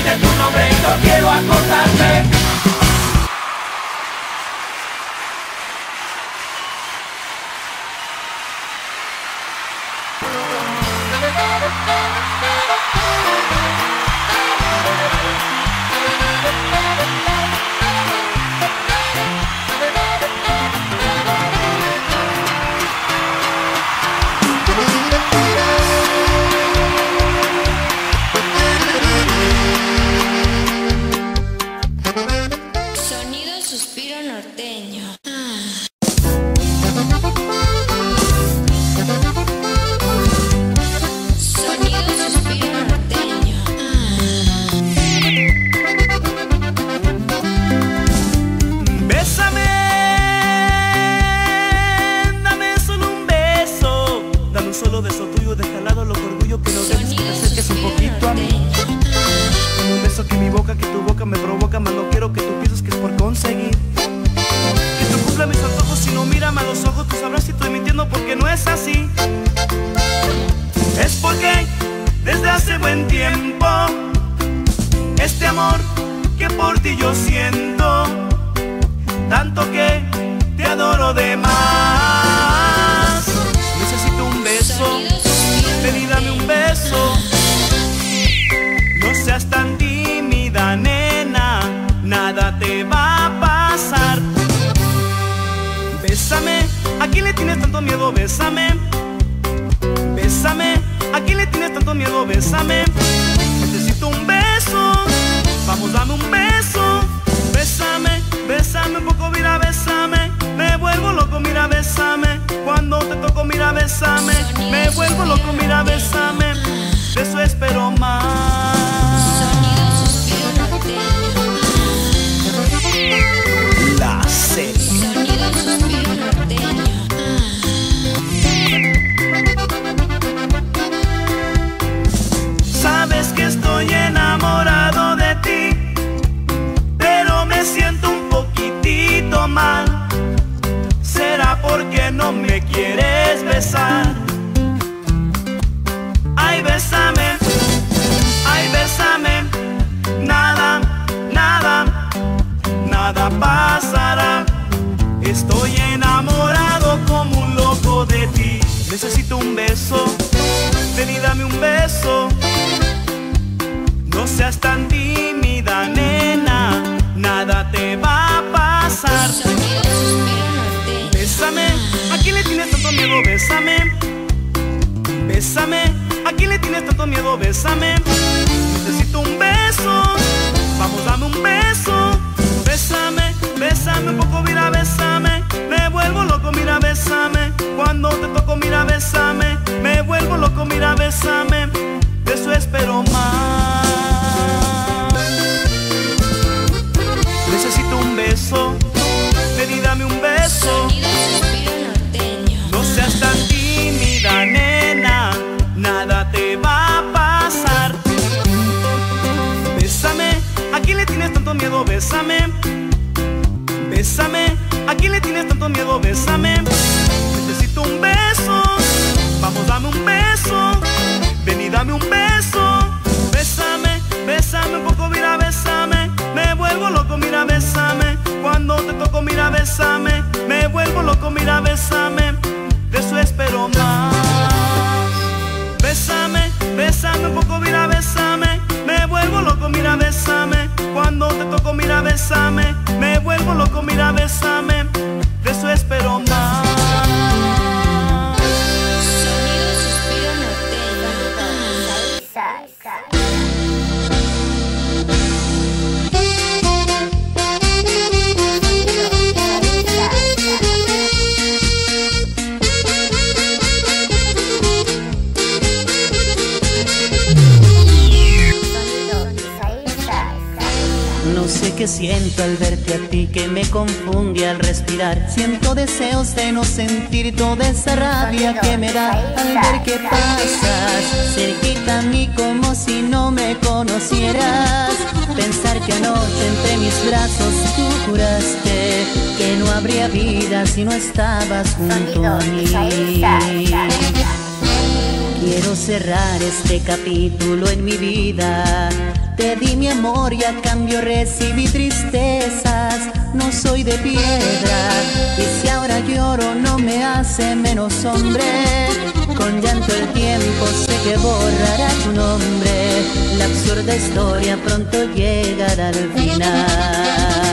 olvide tu nombre y no quiero acordarme. tienes tanto miedo? Bésame, bésame. ¿A quién le tienes tanto miedo? Bésame. Necesito un beso. Vamos, dame un beso. Bésame, bésame un poco, mira, bésame. Me vuelvo loco, mira, bésame. Cuando te toco, mira, bésame. Me vuelvo loco, mira, bésame. De eso espero más. Estoy enamorado como un loco de ti. Necesito un beso, ven dame un beso. No seas tan tímida, nena, nada te va a pasar. Bésame, aquí le tienes tanto miedo? Bésame. Bésame, aquí le tienes tanto miedo? Bésame. Necesito un beso, vamos, dame un beso. Bésame un poco, mira, bésame. Me vuelvo loco, mira, bésame. Cuando te toco, mira, bésame. Me vuelvo loco, mira, bésame. ¿A quién le tienes tanto miedo? Bésame. Necesito un beso. Vamos, dame un beso. Ven y dame un beso. Bésame, bésame un poco, mira, bésame. Me vuelvo loco, mira, bésame. Cuando te toco, mira, bésame. Me vuelvo loco, mira, bésame. De eso espero más. te toco, mira, besame. Me vuelvo loco, mira, besame. De eso espero al verte a ti que me confunde al respirar. Siento deseos de no sentir toda esa rabia que me da al ver que pasas cerquita a mí como si no me conocieras. Pensar que anoche entre mis brazos tú juraste que no habría vida si no estabas junto a mí. Quiero cerrar este capítulo en mi vida di mi amor y a cambio recibí tristezas. No soy de piedra y si ahora lloro no me hace menos hombre. Con llanto el tiempo sé que borrará tu nombre. La absurda historia pronto llegará al final.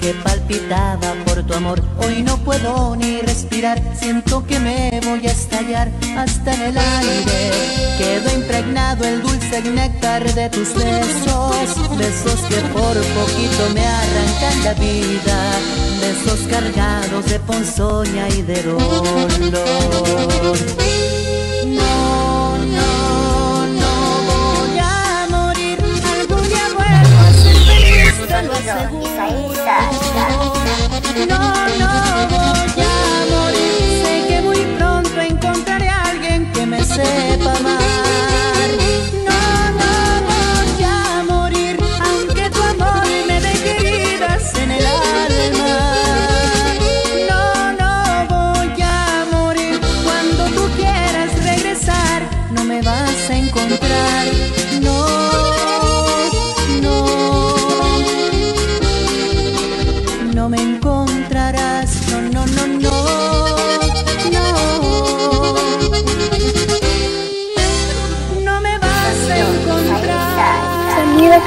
Que palpitaba por tu amor. Hoy no puedo ni respirar, siento que me voy a estallar hasta en el aire. Quedó impregnado el dulce néctar de tus besos, besos que por poquito me arrancan la vida, besos cargados de ponzoña y de dolor. No, no voy a morir. Sé que muy pronto encontraré a alguien que me sepa amar.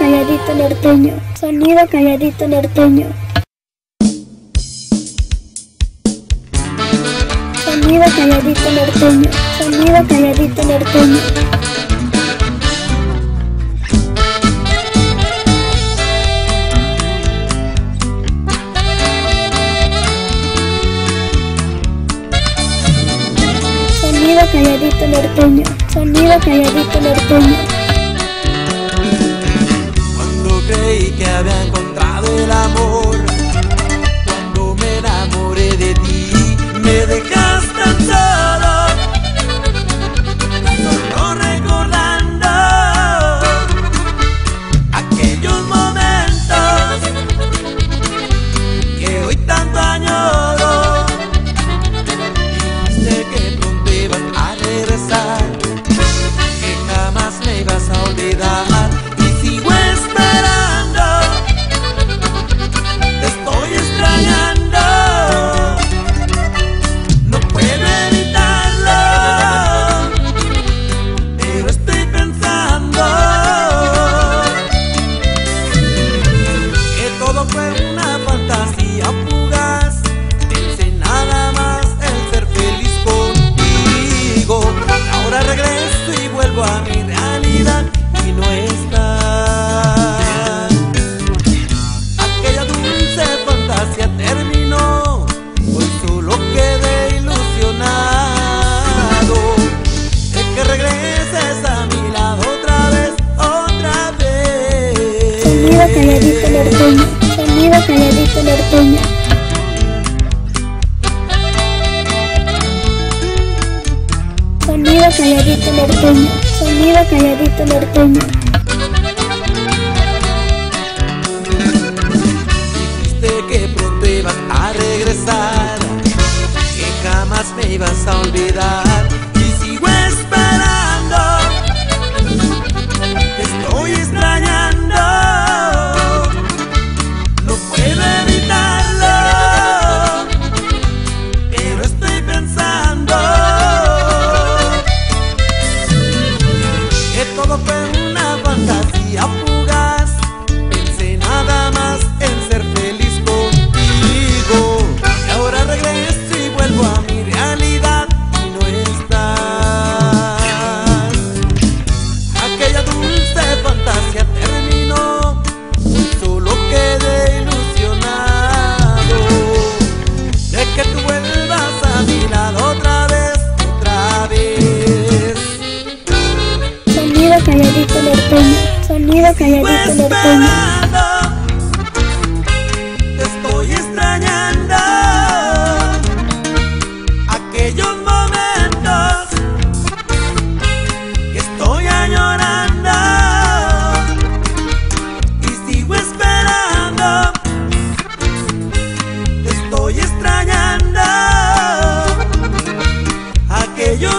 Calladito norteño, sonido calladito norteño. Sonido calladito norteño, sonido calladito norteño. Sonido calladito norteño, sonido calladito norteño.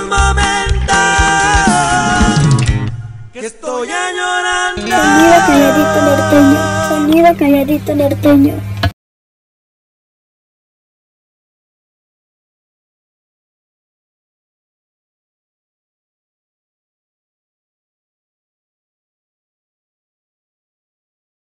Momentos que estoy añorando. Sonido calladito norteño. Sonido calladito norteño.